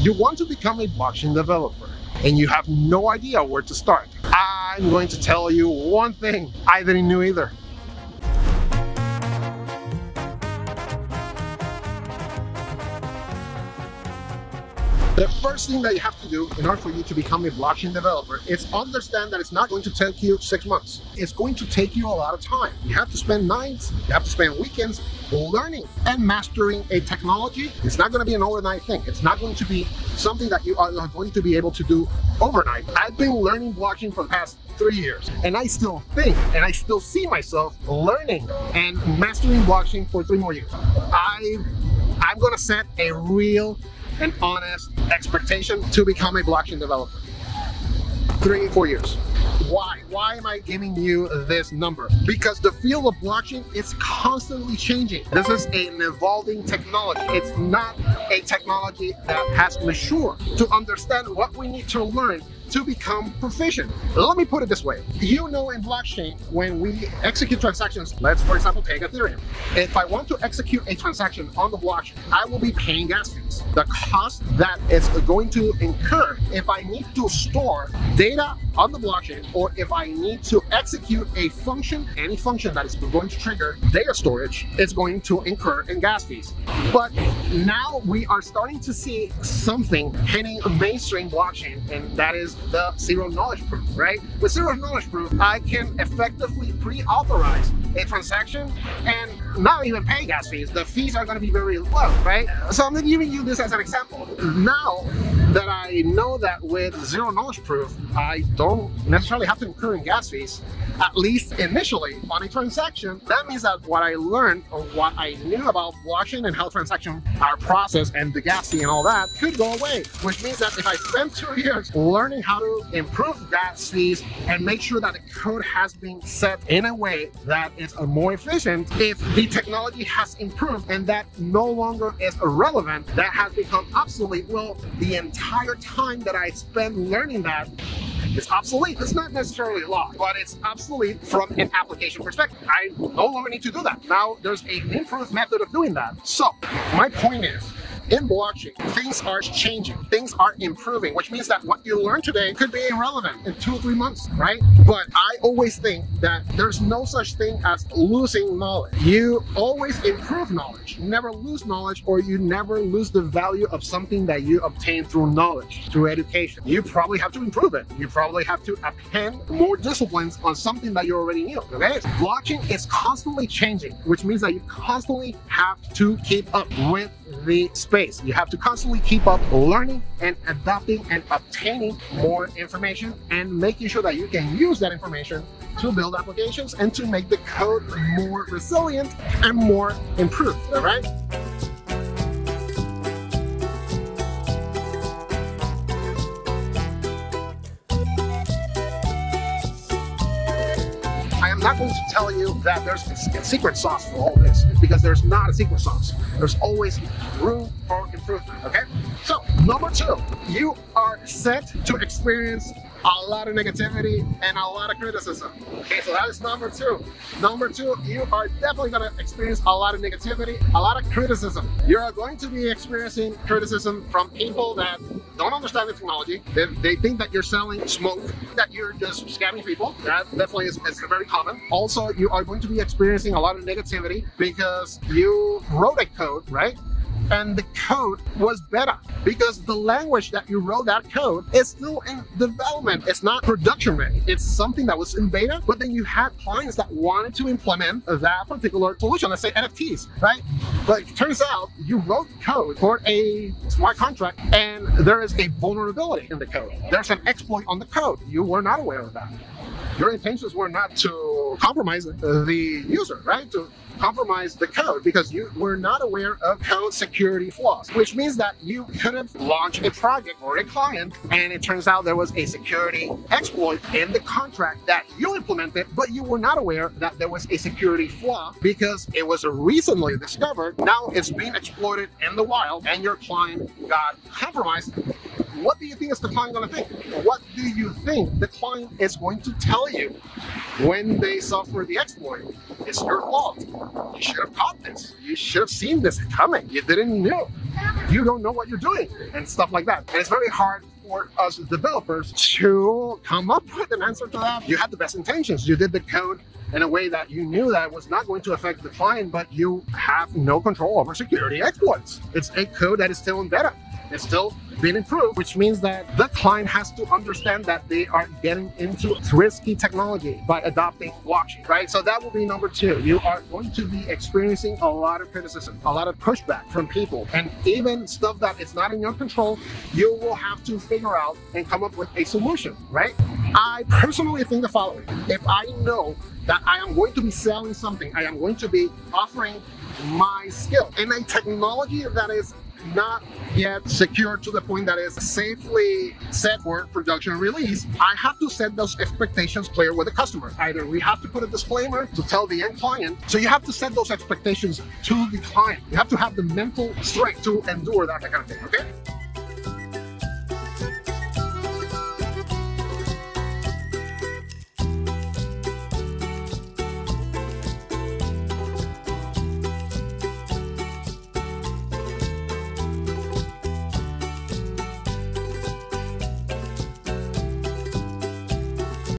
You want to become a blockchain developer and you have no idea where to start. I'm going to tell you one thing I didn't know either. The first thing that you have to do in order for you to become a blockchain developer is understand that it's not going to take you six months. It's going to take you a lot of time. You have to spend nights, you have to spend weekends learning and mastering a technology. It's not going to be an overnight thing. It's not going to be something that you are going to be able to do overnight. I've been learning blockchain for the past three years and I still think and I still see myself learning and mastering blockchain for three more years. I I'm going to set a real and honest expectation to become a blockchain developer. Three, four years. Why? Why am I giving you this number? Because the field of blockchain is constantly changing. This is an evolving technology. It's not a technology that has matured to understand what we need to learn to become proficient. Let me put it this way. You know in blockchain, when we execute transactions, let's for example take Ethereum. If I want to execute a transaction on the blockchain, I will be paying gas fees. The cost that is going to incur if I need to store data on the blockchain or if I need to execute a function, any function that is going to trigger data storage, it's going to incur in gas fees. But now we are starting to see something hitting mainstream blockchain and that is the zero knowledge proof, right? With zero knowledge proof, I can effectively pre-authorize a transaction and not even pay gas fees. The fees are going to be very low, right? So I'm giving you this as an example. Now that I know that with zero knowledge proof, I don't necessarily have to incur in gas fees, at least initially on a transaction. That means that what I learned or what I knew about blockchain and how transactions are processed and the gas fee and all that could go away, which means that if I spend two years learning how to improve gas fees and make sure that the code has been set in a way that is more efficient, if the technology has improved and that no longer is irrelevant, that has become obsolete, well, the entire time that I spent learning that is obsolete. It's not necessarily a law, but it's obsolete from an application perspective. I no longer need to do that. Now there's an improved method of doing that. So my point is, in blockchain, things are changing, things are improving, which means that what you learn today could be irrelevant in two or three months, right? But I always think that there's no such thing as losing knowledge. You always improve knowledge, you never lose knowledge, or you never lose the value of something that you obtain through knowledge, through education. You probably have to improve it. You probably have to append more disciplines on something that you already knew, okay? Blockchain is constantly changing, which means that you constantly have to keep up with the space. You have to constantly keep up learning and adapting and obtaining more information and making sure that you can use that information to build applications and to make the code more resilient and more improved, all right? Not going to tell you that there's a secret sauce for all this because there's not a secret sauce. There's always room for improvement, okay? So, number two, you are set to experience a lot of negativity and a lot of criticism. Okay, so that is number two. Number two, you are definitely going to experience a lot of negativity, a lot of criticism. You're going to be experiencing criticism from people that don't understand the technology. They, they think that you're selling smoke, that you're just scamming people. That definitely is, is very common. Also, you are going to be experiencing a lot of negativity because you wrote a code, right? And the code was better because the language that you wrote that code is still in development. It's not production ready. It's something that was in beta, but then you had clients that wanted to implement that particular solution, let's say NFTs, right? But it turns out you wrote code for a smart contract and there is a vulnerability in the code. There's an exploit on the code. You were not aware of that. Your intentions were not to compromise the user, right? To compromise the code because you were not aware of code security flaws, which means that you couldn't launch a project or a client and it turns out there was a security exploit in the contract that you implemented, but you were not aware that there was a security flaw because it was recently discovered. Now it's being exploited in the wild and your client got compromised what do you think is the client going to think? What do you think the client is going to tell you when they suffer the exploit? It's your fault. You should have caught this. You should have seen this coming. You didn't know. You don't know what you're doing and stuff like that. And it's very hard for us developers to come up with an answer to that. You had the best intentions. You did the code in a way that you knew that was not going to affect the client, but you have no control over security exploits. It's a code that is still in beta. It's still being improved, which means that the client has to understand that they are getting into risky technology by adopting blockchain, right? So that will be number two. You are going to be experiencing a lot of criticism, a lot of pushback from people, and even stuff that is not in your control, you will have to figure out and come up with a solution, right? I personally think the following. If I know that I am going to be selling something, I am going to be offering my skill in a technology that is not yet secure to the point that is safely set for production release, I have to set those expectations clear with the customer. Either we have to put a disclaimer to tell the end client, so you have to set those expectations to the client. You have to have the mental strength to endure that kind of thing, okay?